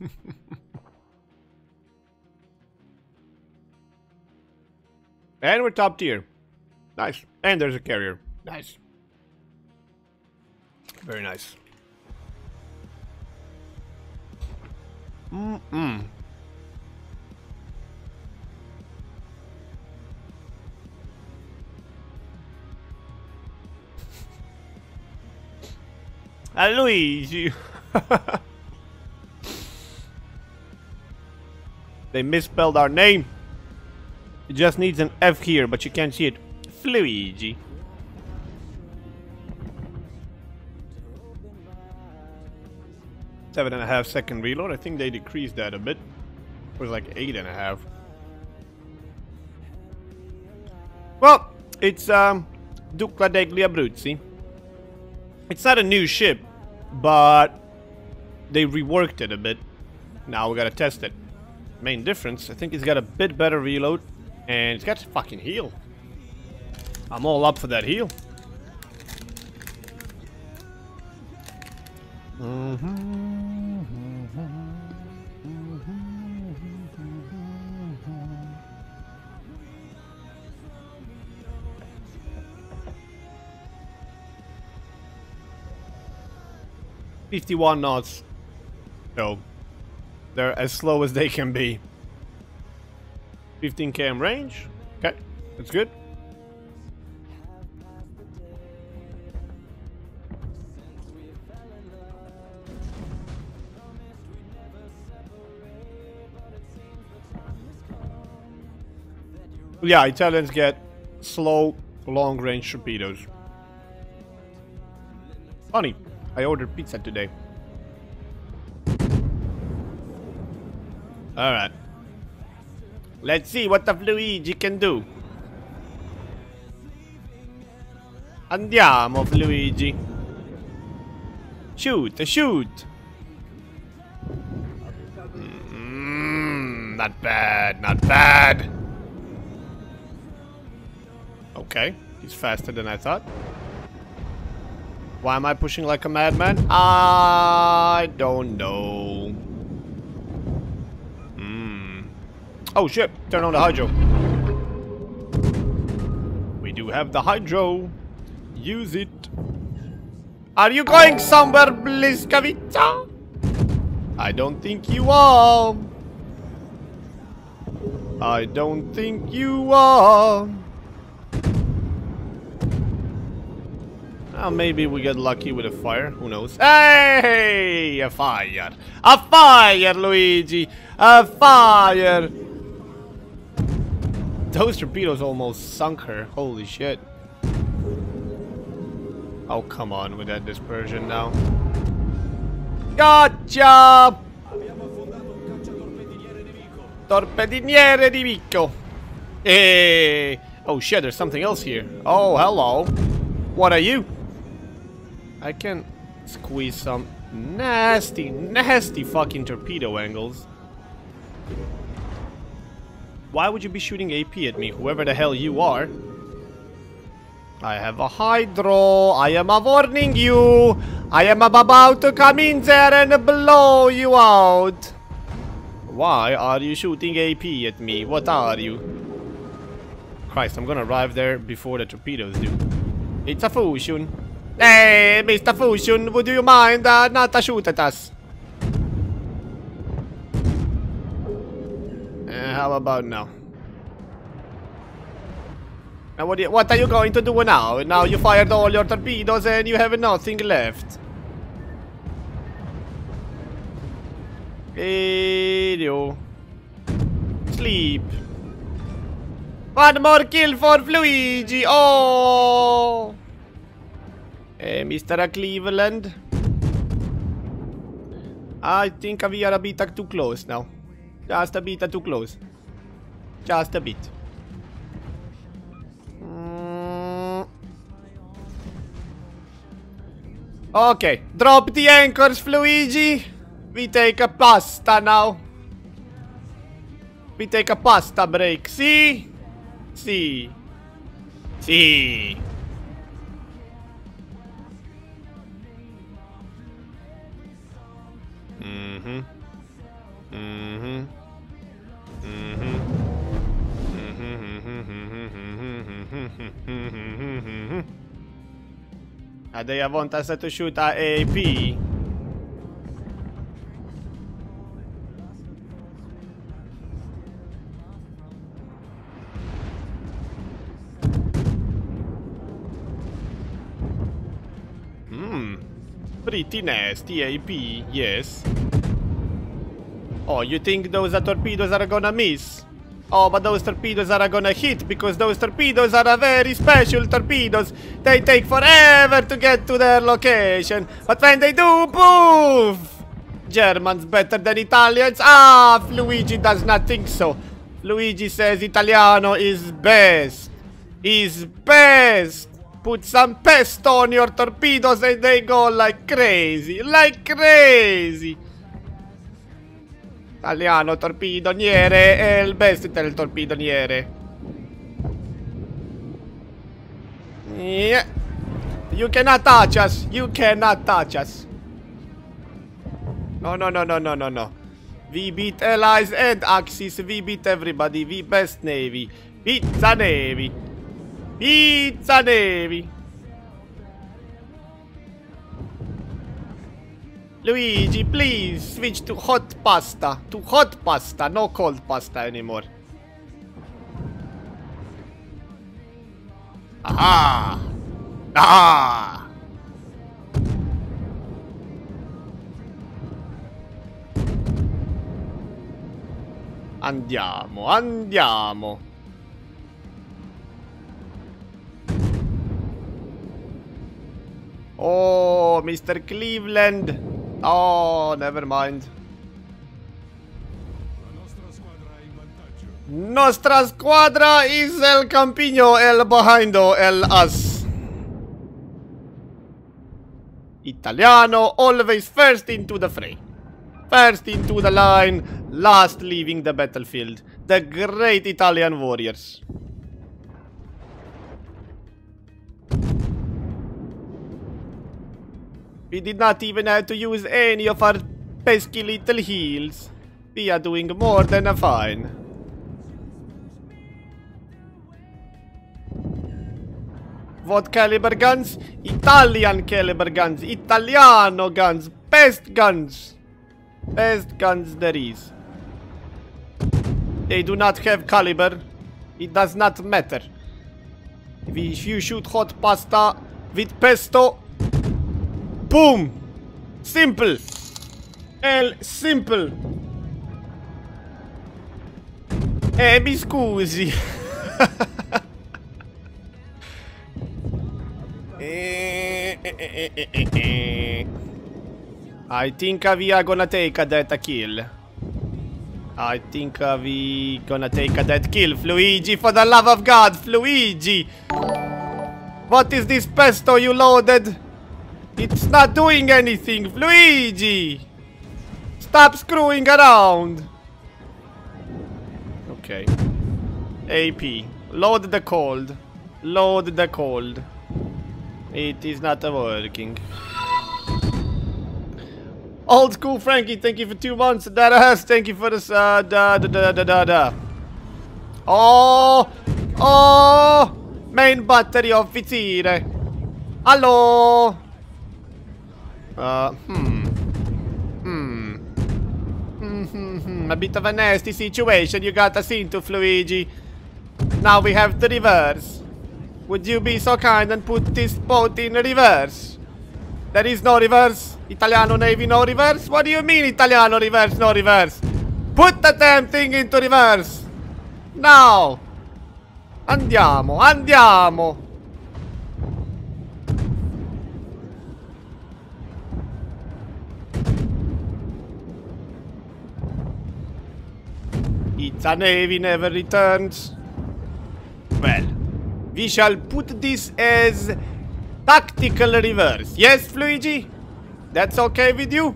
and we're top tier. Nice. And there's a carrier. Nice. Very nice. Mm-mm. Luigi. they misspelled our name. It just needs an F here, but you can't see it. Fluigi. Seven and a half second reload. I think they decreased that a bit. It was like eight and a half. Well, it's um, degli Abruzzi. It's not a new ship, but they reworked it a bit. Now we gotta test it. Main difference, I think he's got a bit better reload, and he's got fucking heal. I'm all up for that heal. Mm -hmm. Fifty-one knots. No, they're as slow as they can be. 15 km range. Okay, that's good. Yeah, Italians get slow, long-range torpedoes. Funny, I ordered pizza today. Alright. Let's see what the Luigi can do. Andiamo, Luigi. Shoot, shoot. Mm, not bad, not bad. Okay, he's faster than I thought. Why am I pushing like a madman? I don't know. Hmm. Oh shit, turn on the hydro. We do have the hydro. Use it. Are you going somewhere, Blyskawica? I don't think you are. I don't think you are. Oh, maybe we get lucky with a fire. Who knows? Hey! A fire! A fire, Luigi! A fire! Those torpedoes almost sunk her. Holy shit. Oh, come on with that dispersion now. Gotcha! Torpediniere di Vico. Hey! Oh shit, there's something else here. Oh, hello. What are you? I can squeeze some nasty, nasty fucking torpedo angles. Why would you be shooting AP at me, whoever the hell you are? I have a hydro. I am a warning you. I am about to come in there and blow you out. Why are you shooting AP at me? What are you? Christ, I'm gonna arrive there before the torpedoes do. It's a fusion. Hey, Mr. Fusion, would you mind uh, not shoot at us? Uh, how about now? Now what, you, what are you going to do now? Now you fired all your torpedoes and you have nothing left. Radio. Sleep. One more kill for Luigi. Oh. Uh, Mr. Cleveland. I think we are a bit too close now. Just a bit too close. Just a bit. Mm. Okay, drop the anchors, Luigi. We take a pasta now. We take a pasta break. See? See? See? Mm-hmm. And they want us to shoot our AP. Hmm. Pretty nasty AP, yes. Oh, you think those torpedoes are gonna miss? Oh, but those torpedoes are gonna hit because those torpedoes are very special torpedoes. They take forever to get to their location. But when they do, poof! Germans better than Italians? Ah, Luigi does not think so. Luigi says Italiano is best. Is best. Put some pesto on your torpedoes and they go like crazy. Like crazy. Italiano torpedoniere è il best del torpedoniere. Yeah. You cannot touch us. You cannot touch us. No, no, no, no, no, no, no. We beat allies and Axis. We beat everybody. We best navy. Pizza navy. Pizza navy. Luigi, please switch to hot pasta. To hot pasta, no cold pasta anymore. Aha! Ah! Andiamo, andiamo. Oh, Mr. Cleveland. Oh, never mind. Nostra squadra is el campino, el behindo, el us. Italiano, always first into the fray. First into the line, last leaving the battlefield. The great Italian warriors. We did not even have to use any of our pesky little heals. We are doing more than a fine. What caliber guns? Italian caliber guns. Italiano guns. Best guns. Best guns there is. They do not have caliber. It does not matter. If you shoot hot pasta with pesto, boom! Simple. El simple. Eh, mi scusi. Eh, eh, eh, I think we are gonna take that kill. I think we gonna take that kill. Luigi, for the love of God, Luigi! What is this pesto you loaded? It's not doing anything, Luigi! Stop screwing around! Okay. AP. Load the cold. Load the cold. It is not working. Old school Frankie, thank you for two months. Da thank you for this. Uh, da da da da da da. Oh, oh, main battery offiziere. Hello. Uh, hmm. Hmm. Hmm, hmm. A bit of a nasty situation you got us into, Luigi. Now we have to reverse. Would you be so kind and put this boat in reverse? There is no reverse. Italiano Navy no reverse? What do you mean Italiano reverse no reverse? Put the damn thing into reverse. Now. Andiamo, andiamo. A navy never returns. Well, we shall put this as tactical reverse. Yes, Luigi? That's okay with you?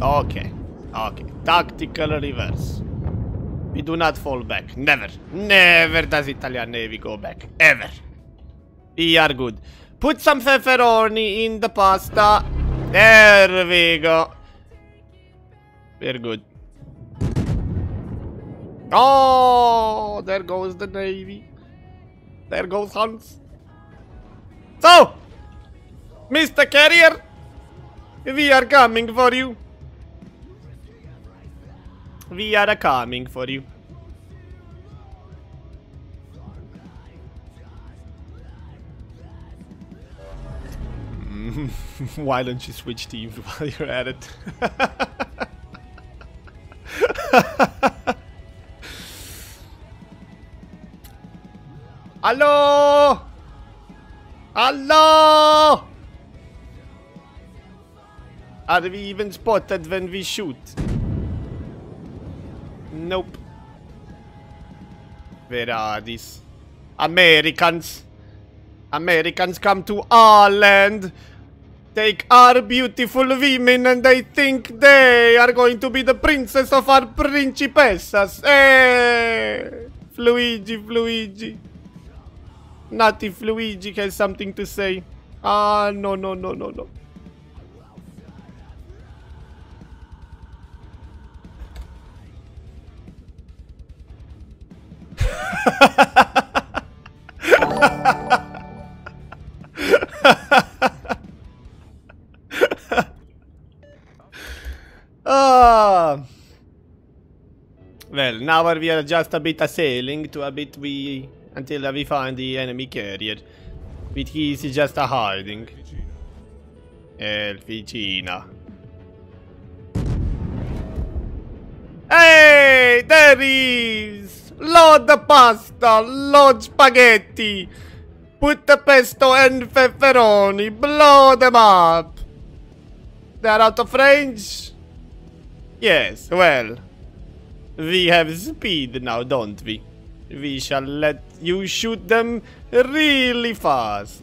Okay. Okay. Tactical reverse. We do not fall back. Never. Never does Italian Navy go back. Ever. We are good. Put some pepperoni in the pasta. There we go. We're good. Oh, there goes the Navy. There goes Hans. So, Mr. Carrier, we are coming for you. We are coming for you. Why don't you switch teams while you're at it? Hello? Hello? Are we even spotted when we shoot? Nope. Where are these? Americans. Americans come to our land, take our beautiful women, and they think they are going to be the princess of our principessas. Hey! Eh? Fluigi, Fluigi. Not if Luigi has something to say. Ah, no, no, no, no, no. ah. Well, now we are just a bit a sailing to a bit we until we find the enemy carrier. He is just a hiding. Elficina. Hey, there is! Load the pasta, load spaghetti. Put the pesto and pepperoni, blow them up. They're out of range? Yes, well. We have speed now, don't we? We shall let you shoot them really fast.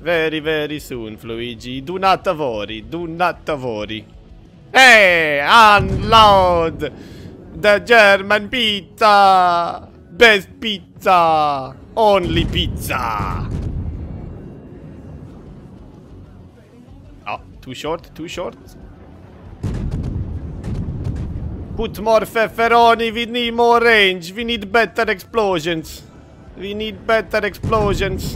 Very, very soon, Fluigi. Do not worry. Do not worry. Hey, unload the German pizza. Best pizza. Only pizza. Oh, too short, too short. Put more pepperoni, we need more range. We need better explosions. We need better explosions.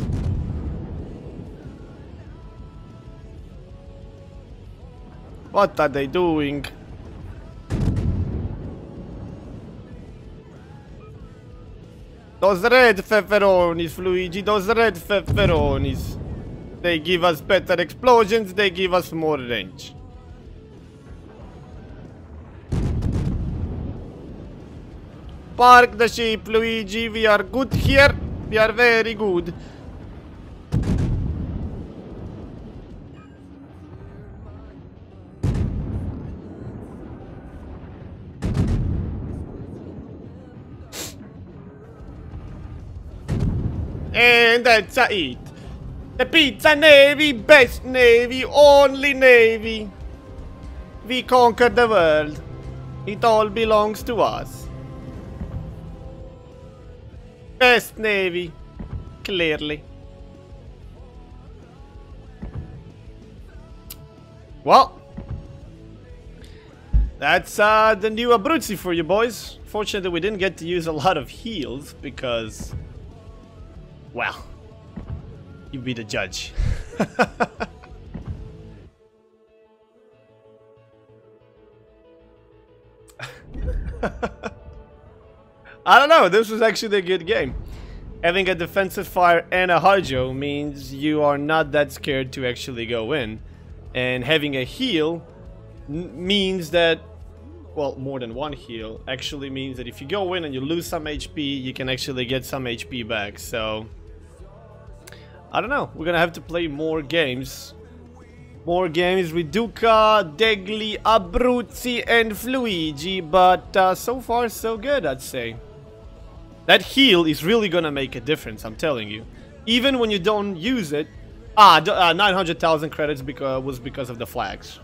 What are they doing? Those red pepperonis, Luigi, those red pepperonis. They give us better explosions, they give us more range. Park the ship, Luigi. We are good here. We are very good. And that's it. The Pizza Navy, best Navy, only Navy. We conquered the world. It all belongs to us. Best Navy. Clearly. Well. That's uh, the new Abruzzi for you boys. Fortunately, we didn't get to use a lot of heals because... Well, you be the judge. I don't know, this was actually a good game. Having a defensive fire and a hydro means you are not that scared to actually go in. And having a heal means that, well, more than one heal, actually means that if you go in and you lose some HP, you can actually get some HP back, so... I don't know. We're gonna have to play more games. More games with Duca, Degli, Abruzzi, and Fluigi, but uh, so far so good, I'd say. That heal is really gonna make a difference, I'm telling you. Even when you don't use it... Ah, uh, 900,000 credits because, was because of the flags.